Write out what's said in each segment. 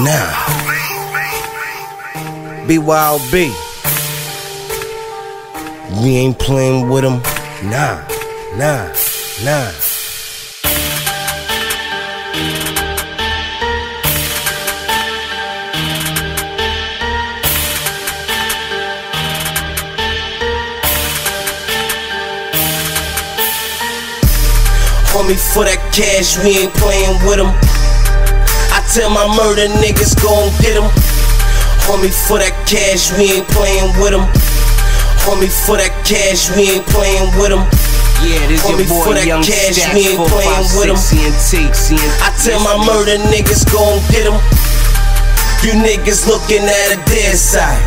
Nah. BYOB. We ain't playing with them. Nah, nah, nah. Homie, for that cash, we ain't playing with them. I tell my murder niggas gon' get them. Homie, for that cash, we ain't playing with them. Homie, for that cash, we ain't playing with them. Yeah, this Homie, your for that Young cash, Stack, we ain't playing with 'em. 456 ENT, ENT. I tell my murder niggas gon' get them. You niggas looking at a dead side.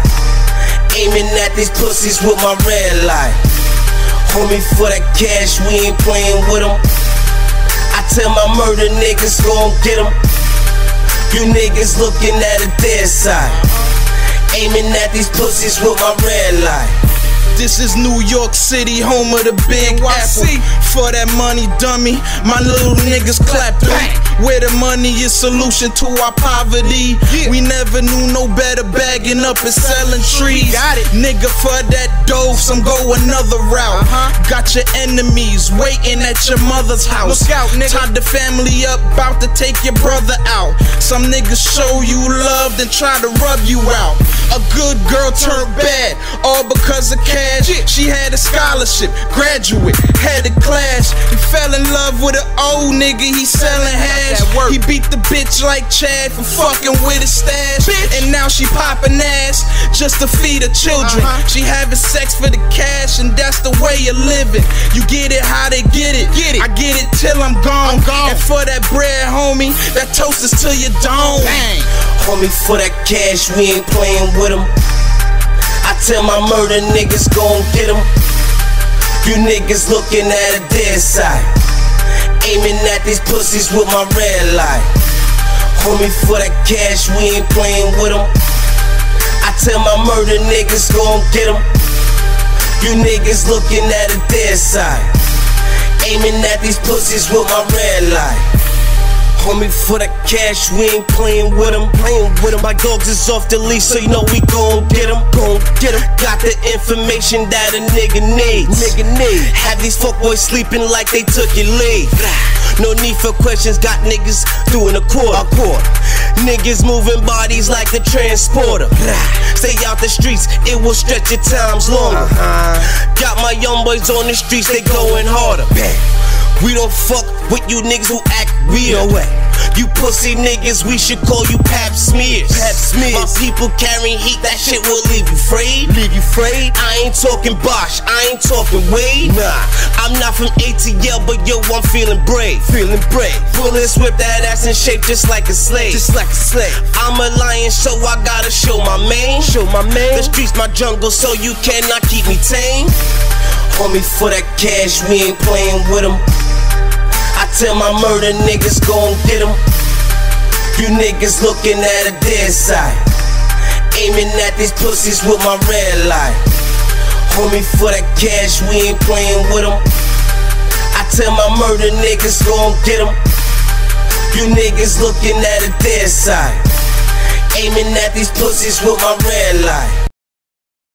Aiming at these pussies with my red light. Homie, for that cash, we ain't playing with them. I tell my murder niggas gon' get them. You niggas looking at a dead side. Aiming at these pussies with my red light. This is New York City, home of the Big Apple. For that money, dummy, my little niggas clapping. Where the money is solution to our poverty. We never knew no better bagging up and selling trees. Got it. Nigga, for that dough, some go another route. Uh-huh. Got your enemies waiting at your mother's house. Look out, nigga. Tied the family up, about to take your brother out. Some niggas show you love, then try to rub you out. A good girl turned bad, all because of cash. She had a scholarship, graduate, had a class. He fell in love with an old nigga, he selling hash. Work. He beat the bitch like Chad for fucking with his stash. And now she popping ass just to feed her children. Uh-huh. She having sex for the cash, and that's the way you're living. You get it how they get it. Get it. I get it till I'm gone. I'm gone. And for that bread, homie, that toast is to your dome. Bang. Homie, for that cash, we ain't playing with them. I tell my murder niggas gon' get them. You niggas looking at a dead side. Aiming at these pussies with my red light. Homie, for that cash, we ain't playing with them. I tell my murder niggas gon' get them. You niggas looking at a dead side. Aiming at these pussies with my red light. Homie, for that cash, we ain't playing with them. Playing with them. My dogs is off the leash, so you know we gon' get them. Gon' get them. Got the information that a nigga needs. Nigga need. Have these fuckboys sleeping like they took your leave. No need for questions, got niggas doing a quarter. Niggas moving bodies like a transporter. Stay out the streets, it will stretch your times longer. Uh-huh. Got my young boys on the streets, they going harder. We don't fuck with you niggas who act weird. You pussy niggas, we should call you pap smears. Pap smears. My people carrying heat, that shit will leave you frayed. Leave you frayed. I ain't talking Bosh, I ain't talking Wade. Nah, I'm not from ATL, but yo, I'm feeling brave. Feeling brave. Bullets whip that ass in shape just like a slave. Just like a slave. I'm a lion, so I gotta show my mane. Show my mane. The streets my jungle, so you cannot keep me tame. Homie, for that cash, we ain't playing with them. Tell my murder niggas gon' get them. You niggas looking at a dead side. Aiming at these pussies with my red light. Homie, for that cash, we ain't playing with them. I tell my murder niggas gon' get them. You niggas looking at a dead side. Aiming at these pussies with my red light.